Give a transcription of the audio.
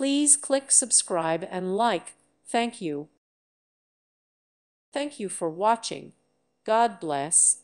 Please click subscribe and like. Thank you. Thank you for watching. God bless.